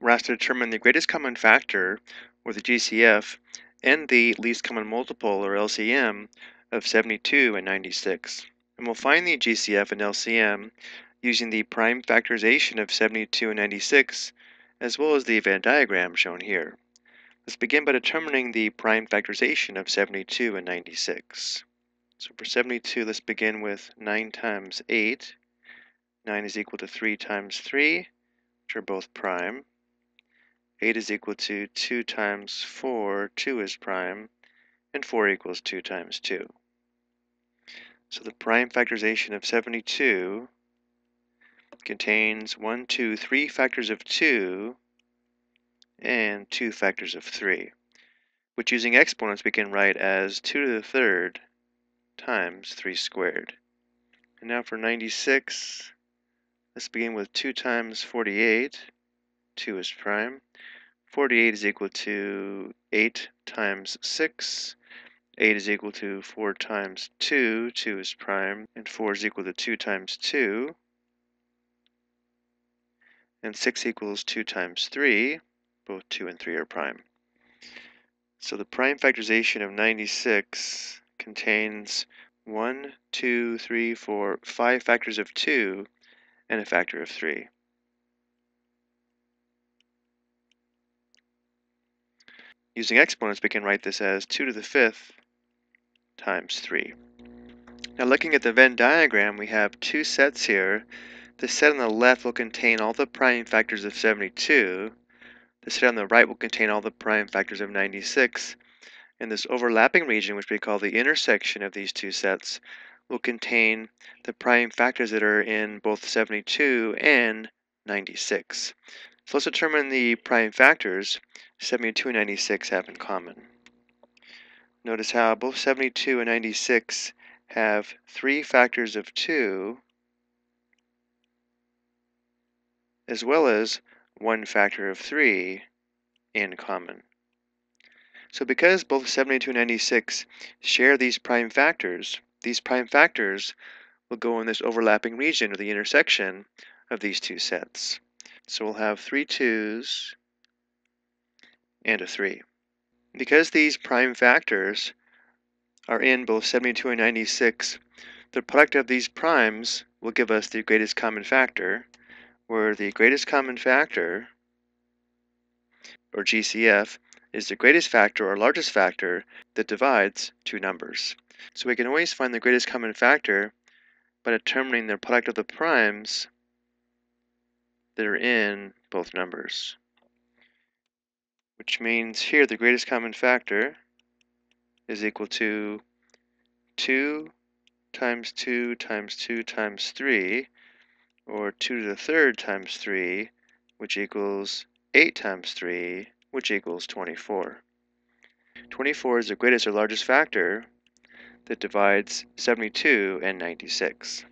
we're asked to determine the greatest common factor, or the GCF, and the least common multiple, or LCM, of 72 and 96. And we'll find the GCF and LCM using the prime factorization of 72 and 96, as well as the Venn diagram shown here. Let's begin by determining the prime factorization of 72 and 96. So for 72, let's begin with 9 times 8. 9 is equal to 3 times 3, which are both prime. 8 is equal to 2 times 4, 2 is prime, and 4 equals 2 times 2. So the prime factorization of 72 contains 1, 2, 3 factors of 2 and 2 factors of 3, which using exponents we can write as 2 to the third times 3 squared. And now for 96, let's begin with 2 times 48. 2 is prime. 48 is equal to 8 times 6. 8 is equal to 4 times 2. 2 is prime. And 4 is equal to 2 times 2. And 6 equals 2 times 3. Both 2 and 3 are prime. So the prime factorization of 96 contains 1, 2, 3, 4, 5 factors of 2 and a factor of 3. Using exponents, we can write this as 2 to the fifth times 3. Now looking at the Venn diagram, we have two sets here. The set on the left will contain all the prime factors of 72. The set on the right will contain all the prime factors of 96. And this overlapping region, which we call the intersection of these two sets, will contain the prime factors that are in both 72 and 96. So let's determine the prime factors 72 and 96 have in common. Notice how both 72 and 96 have three factors of 2 as well as one factor of 3 in common. So because both 72 and 96 share these prime factors, these prime factors will go in this overlapping region or the intersection of these two sets. So we'll have three twos and a 3. Because these prime factors are in both 72 and 96, the product of these primes will give us the greatest common factor, where the greatest common factor, or GCF, is the greatest factor or largest factor that divides two numbers. So we can always find the greatest common factor by determining the product of the primes that are in both numbers. Which means here the greatest common factor is equal to 2 times 2 times 2 times 3, or 2 to the third times 3, which equals 8 times 3, which equals 24. 24 is the greatest or largest factor that divides 72 and 96.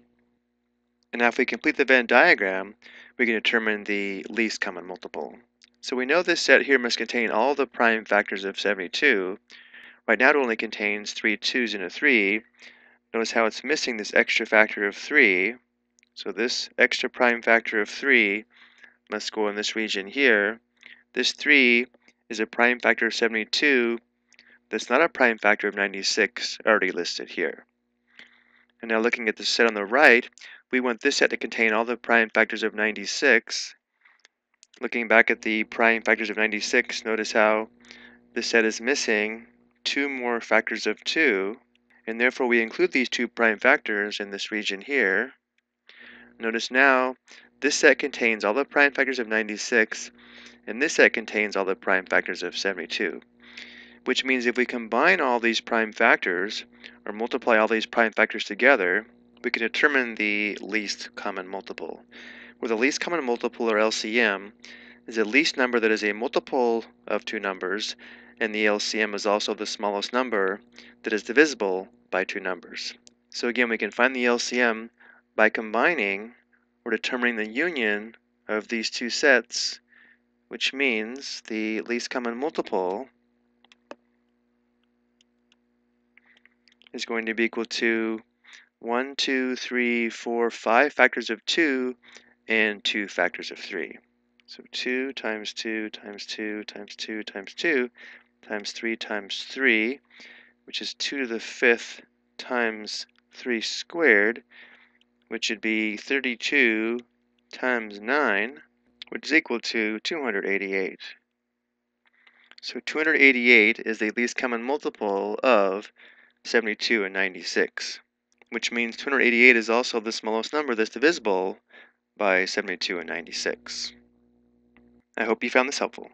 And now if we complete the Venn diagram, we can determine the least common multiple. So we know this set here must contain all the prime factors of 72. Right now it only contains three twos and a 3. Notice how it's missing this extra factor of 3. So this extra prime factor of 3 must go in this region here. This 3 is a prime factor of 72 that's not a prime factor of 96 already listed here. And now looking at the set on the right, we want this set to contain all the prime factors of 96. Looking back at the prime factors of 96, notice how this set is missing two more factors of 2, and therefore we include these two prime factors in this region here. Notice now, this set contains all the prime factors of 96, and this set contains all the prime factors of 72 which means if we combine all these prime factors, or multiply all these prime factors together, we can determine the least common multiple, where the least common multiple, or LCM, is the least number that is a multiple of two numbers, and the LCM is also the smallest number that is divisible by two numbers. So again, we can find the LCM by combining or determining the union of these two sets, which means the least common multiple is going to be equal to 1, 2, 3, 4, 5 factors of 2 and 2 factors of 3. So 2 times 2 times 2 times 2 times 2 times 3 times 3, which is 2 to the 5th times 3 squared, which would be 32 times 9, which is equal to 288. So 288 is the least common multiple of 72 and 96, which means 288 is also the smallest number that's divisible by 72 and 96. I hope you found this helpful.